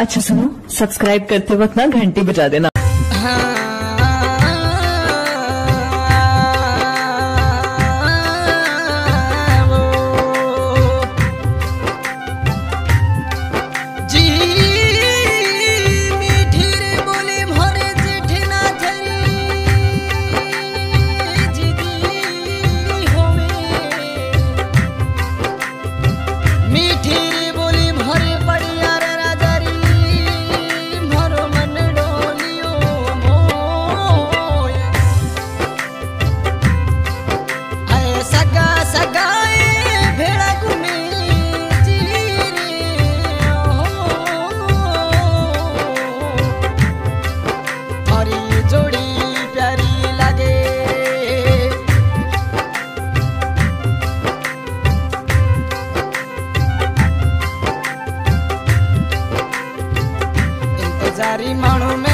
अच्छा सुनो सब्सक्राइब करते वक्त ना घंटी बजा देना हाँ। મારી માણું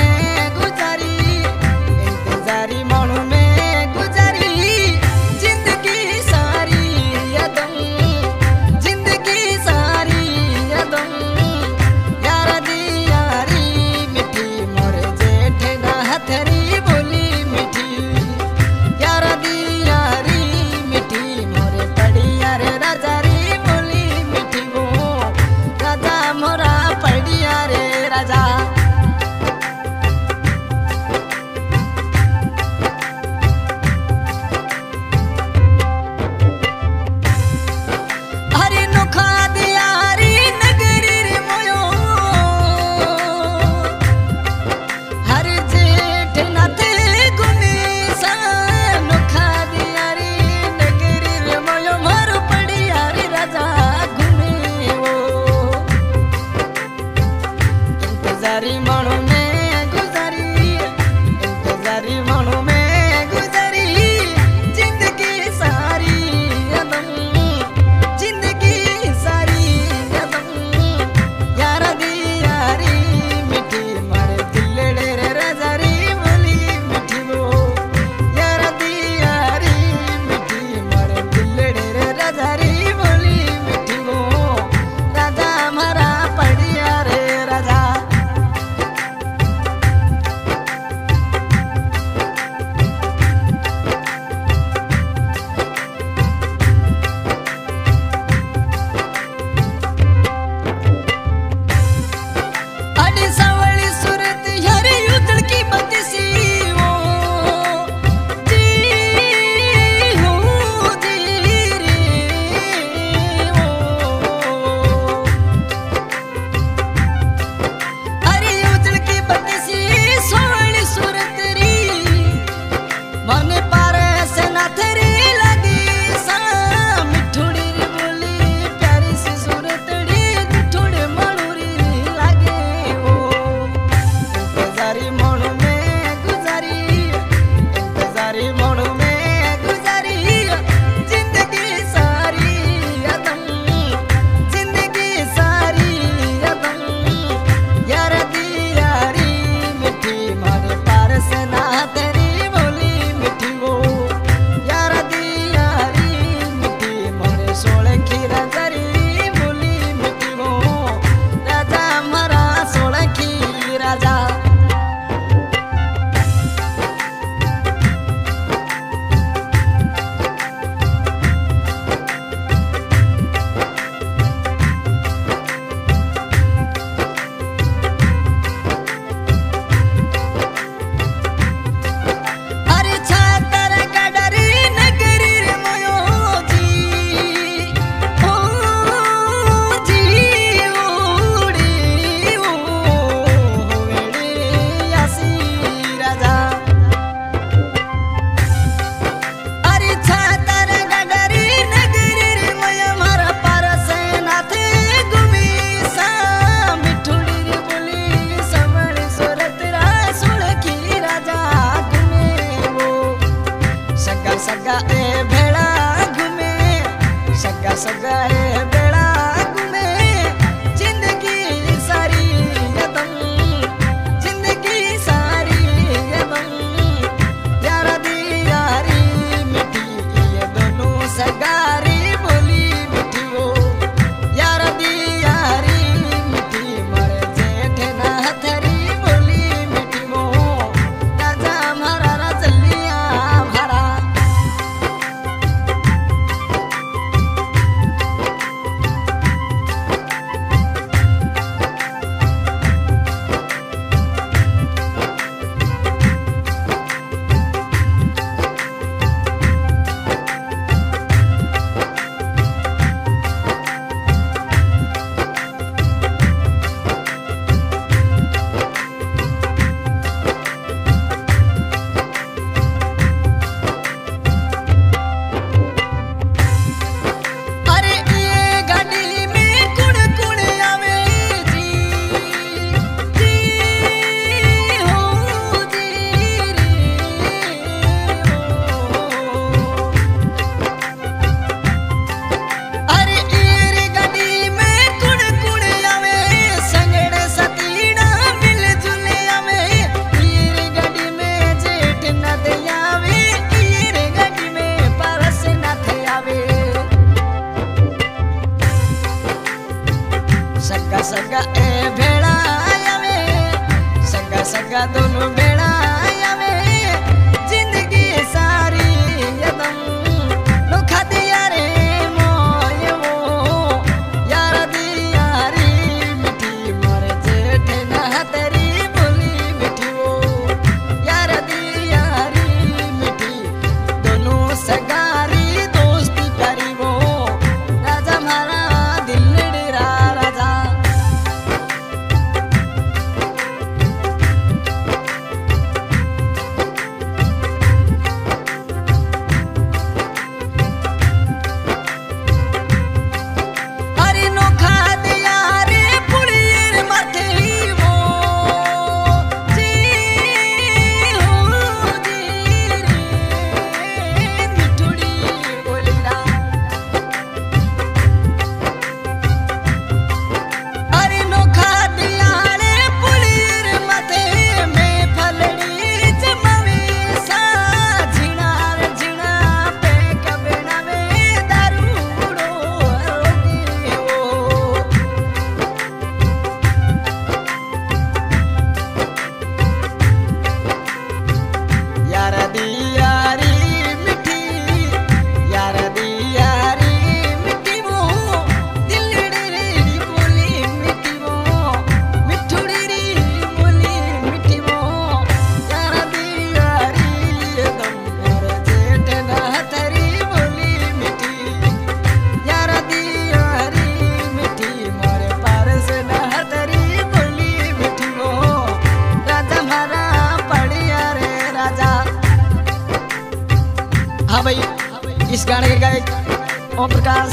ओम प्रकाश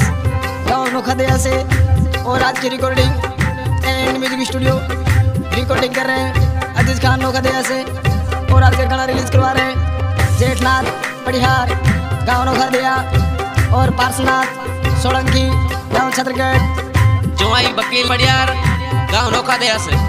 गाँव नोखादया से, और आज की recording and music studio recording कर रहे हैं। अज़ीज़ खान नोखादया से, और आज का गाना रिलीज़ करवा रहे हैं। जेठनाथ, परिहार, गाँव नोखादया और पार्सनाथ, सोलंकी, गाँव छत्रगढ़। जो बकील, परिहार, गाँव नोखादया से।